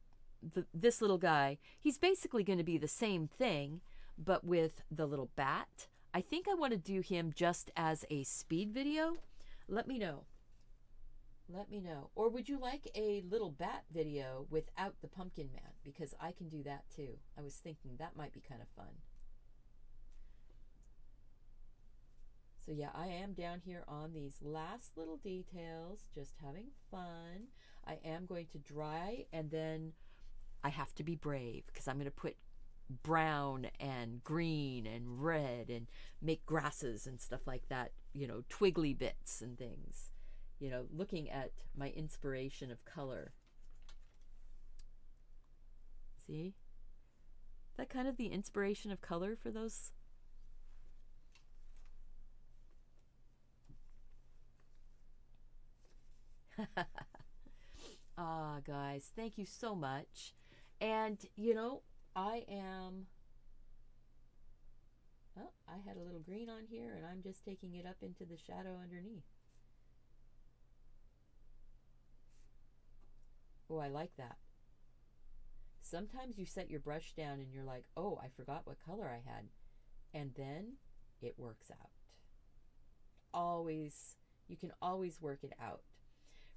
the, this little guy? He's basically going to be the same thing, but with the little bat. I think I want to do him just as a speed video. Let me know. Let me know. Or would you like a little bat video without the pumpkin man? Because I can do that too. I was thinking that might be kind of fun. So yeah, I am down here on these last little details, just having fun. I am going to dry and then I have to be brave because I'm going to put brown and green and red and make grasses and stuff like that, you know, twiggly bits and things. You know, looking at my inspiration of color. See? That kind of the inspiration of color for those ah, guys, thank you so much. And, you know, I am. Oh, I had a little green on here, and I'm just taking it up into the shadow underneath. Oh, I like that. Sometimes you set your brush down and you're like, oh, I forgot what color I had. And then it works out. Always, you can always work it out.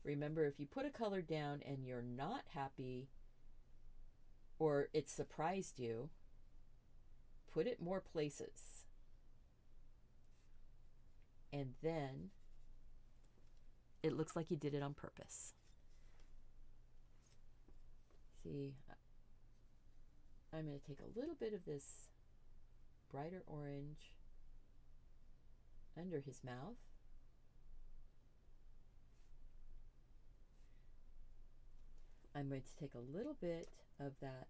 Remember, if you put a color down and you're not happy or it surprised you, put it more places. And then it looks like you did it on purpose. See, I'm going to take a little bit of this brighter orange under his mouth. I'm going to take a little bit of that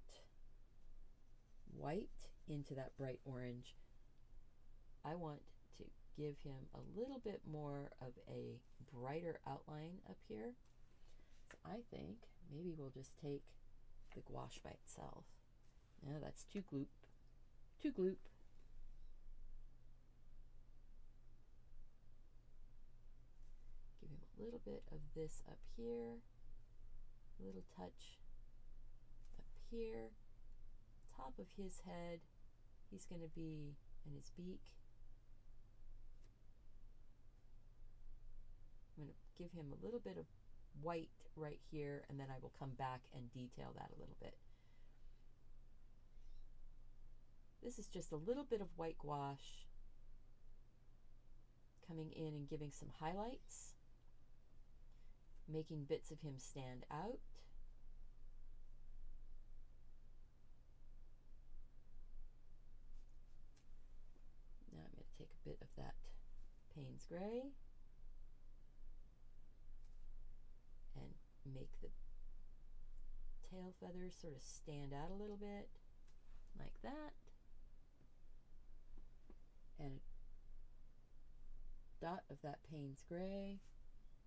white into that bright orange. I want to give him a little bit more of a brighter outline up here. So I think maybe we'll just take the gouache by itself. No, that's too gloop. Too gloop. Give him a little bit of this up here A little touch up here, top of his head. He's going to be in his beak. I'm going to give him a little bit of white right here, and then I will come back and detail that a little bit. This is just a little bit of white gouache coming in and giving some highlights making bits of him stand out. Now I'm going to take a bit of that Payne's Gray and make the tail feathers sort of stand out a little bit like that. And a dot of that Payne's Gray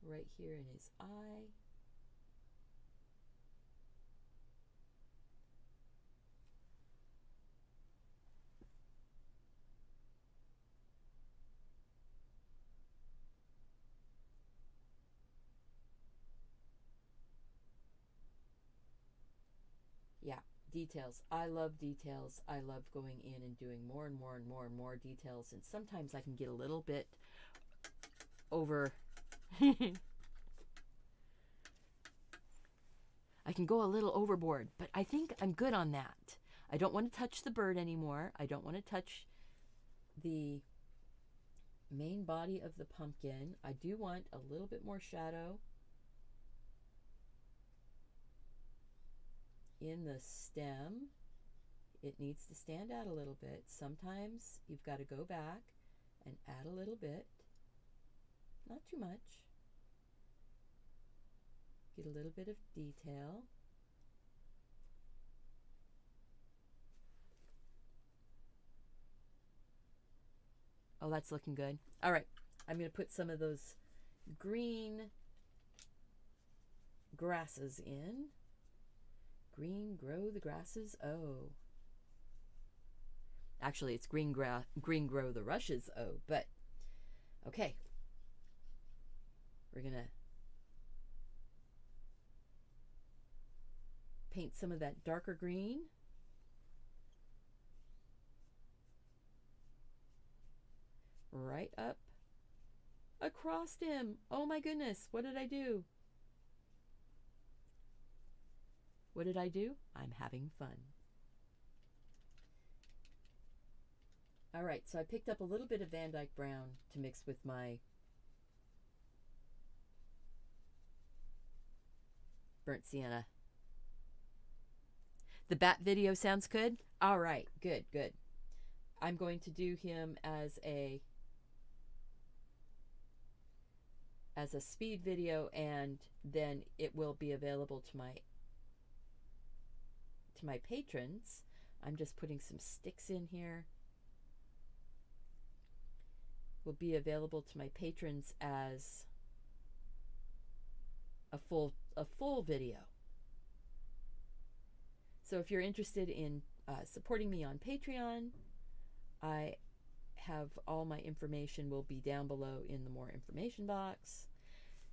right here in his eye. Yeah, details. I love details. I love going in and doing more and more and more and more details. And sometimes I can get a little bit over I can go a little overboard, but I think I'm good on that. I don't want to touch the bird anymore. I don't want to touch the main body of the pumpkin. I do want a little bit more shadow in the stem. It needs to stand out a little bit. Sometimes you've got to go back and add a little bit. Not too much. Get a little bit of detail. Oh, that's looking good. All right, I'm going to put some of those green grasses in. Green grow the grasses. Oh. Actually, it's green, gra- green grow the rushes. Oh, but okay. We're going to paint some of that darker green. Right up across him. Oh my goodness, what did I do? What did I do? I'm having fun. All right, so I picked up a little bit of Van Dyke Brown to mix with my burnt sienna. The bat video sounds good? All right, good, good. I'm going to do him as a as a speed video and then it will be available to my my patrons. I'm just putting some sticks in here. Will be available to my patrons as a full a full video. So if you're interested in uh, supporting me on Patreon, I have all my information will be down below in the more information box.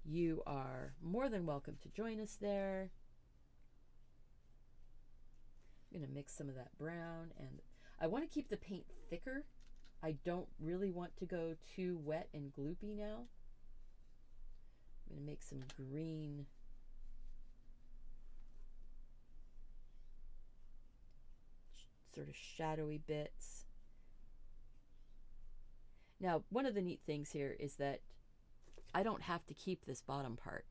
You are more than welcome to join us there. I'm going to mix some of that brown and I want to keep the paint thicker. I don't really want to go too wet and gloopy now. I'm going to make some green sort of shadowy bits. Now, one of the neat things here is that I don't have to keep this bottom part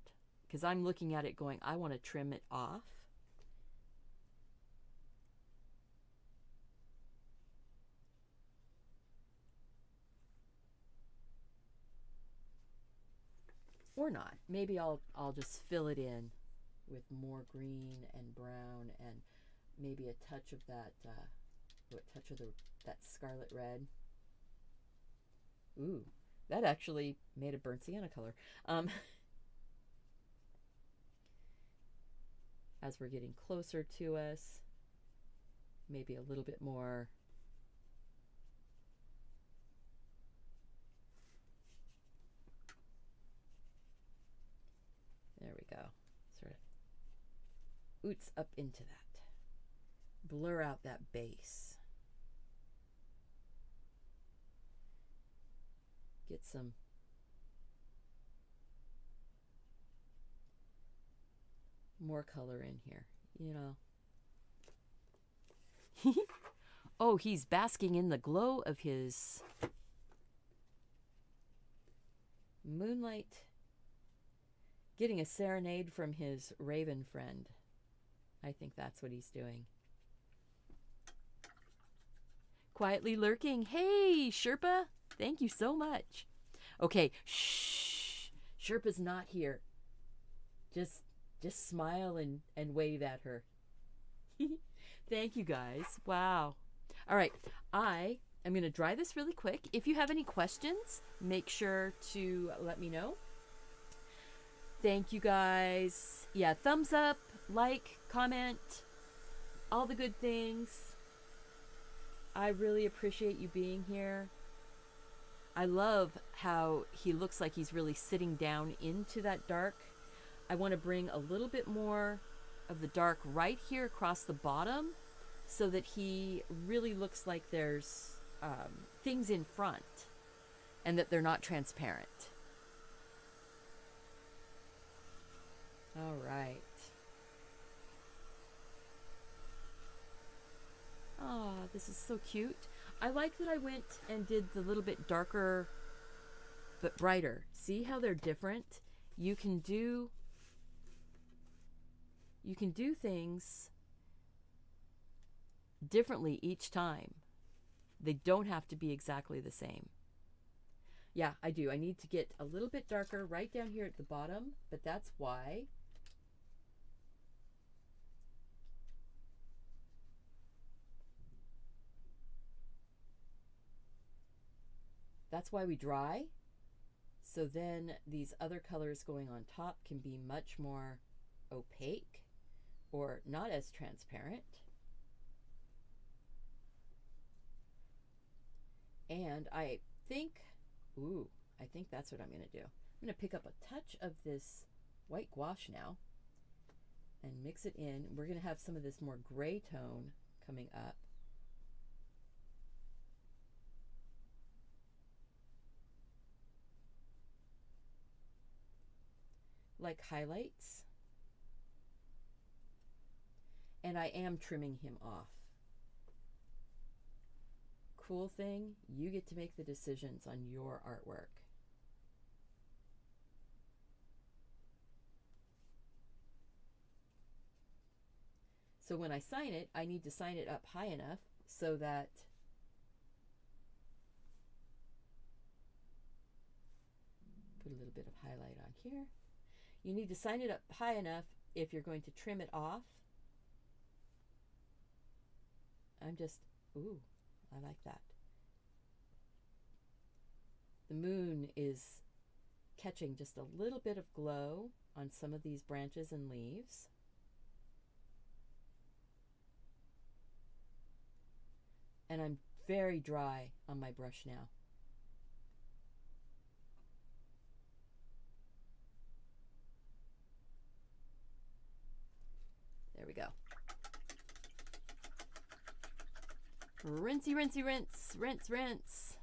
because I'm looking at it going, I want to trim it off. Or not. Maybe I'll I'll just fill it in with more green and brown and maybe a touch of that uh, what touch of the that scarlet red. Ooh, that actually made a burnt sienna color. Um, as we're getting closer to us, maybe a little bit more. There we go. Sort of oots up into that. Blur out that base. get some more color in here, you know. oh, he's basking in the glow of his moonlight, getting a serenade from his raven friend. I think that's what he's doing. Quietly lurking. Hey, Sherpa! Thank you so much. Okay, shh. Sherpa's not here. Just just smile and, and wave at her. Thank you guys. Wow. All right. I am going to dry this really quick. If you have any questions, make sure to let me know. Thank you guys. Yeah, thumbs up, like, comment, all the good things. I really appreciate you being here. I love how he looks like he's really sitting down into that dark. I want to bring a little bit more of the dark right here across the bottom so that he really looks like there's um, things in front and that they're not transparent. All right. Ah, oh, this is so cute. I like that I went and did the little bit darker but brighter. See how they're different? You can do you can do things differently each time. They don't have to be exactly the same. Yeah, I do. I need to get a little bit darker right down here at the bottom, but that's why That's why we dry. So then these other colors going on top can be much more opaque or not as transparent. And I think, ooh, I think that's what I'm going to do. I'm going to pick up a touch of this white gouache now and mix it in. We're going to have some of this more gray tone coming up. Like highlights. And I am trimming him off. Cool thing, you get to make the decisions on your artwork. So when I sign it, I need to sign it up high enough so that put a little bit of highlight on here. You need to sign it up high enough if you're going to trim it off. I'm just, ooh, I like that. The moon is catching just a little bit of glow on some of these branches and leaves. And I'm very dry on my brush now. We go. Rinsey, rinsey, rinse, rinse, rinse.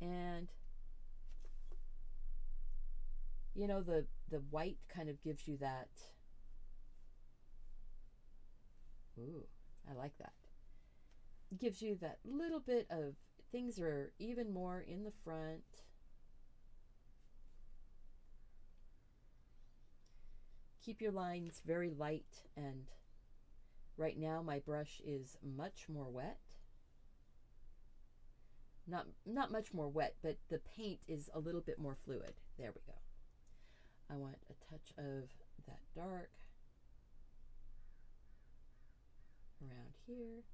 And you know the the white kind of gives you that Ooh, I like that. gives you that little bit of things are even more in the front. Keep your lines very light and right now my brush is much more wet. Not, not much more wet, but the paint is a little bit more fluid. There we go. I want a touch of that dark around here.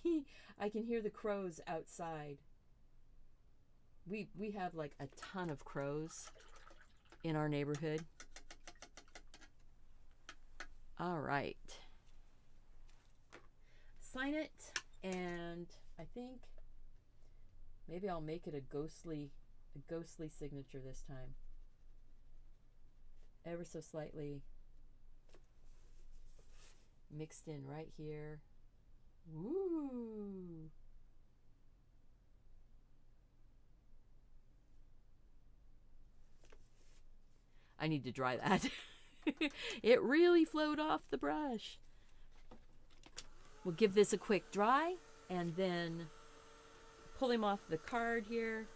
He, I can hear the crows outside. We we have like a ton of crows in our neighborhood. All right. Sign it and I think maybe I'll make it a ghostly a ghostly signature this time. Ever so slightly mixed in right here. Woo! I need to dry that. it really flowed off the brush. We'll give this a quick dry and then pull him off the card here.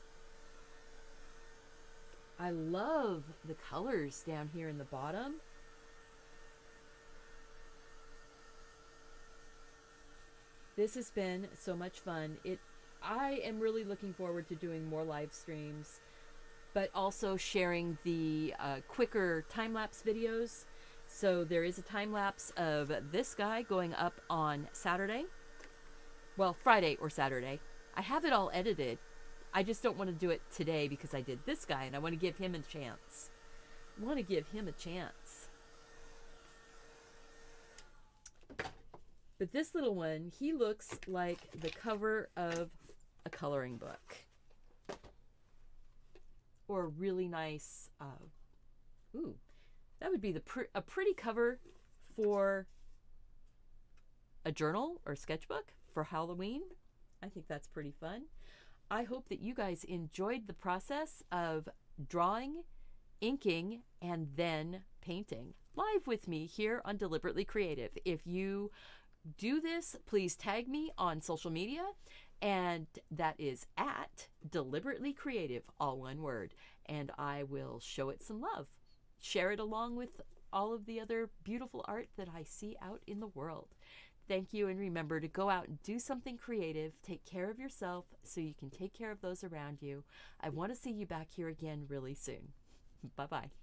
I love the colors down here in the bottom. This has been so much fun. It I am really looking forward to doing more live streams, but also sharing the uh, quicker time lapse videos. So there is a time lapse of this guy going up on Saturday. Well, Friday or Saturday. I have it all edited. I just don't want to do it today because I did this guy and I want to give him a chance. I want to give him a chance. But this little one, he looks like the cover of a coloring book. Or a really nice, uh, ooh, that would be the pr a pretty cover for a journal or sketchbook for Halloween. I think that's pretty fun. I hope that you guys enjoyed the process of drawing, inking, and then painting live with me here on Deliberately Creative. If you do this, please tag me on social media. And that is at deliberately creative, all one word. And I will show it some love. Share it along with all of the other beautiful art that I see out in the world. Thank you, and remember to go out and do something creative. Take care of yourself so you can take care of those around you. I want to see you back here again really soon. Bye bye.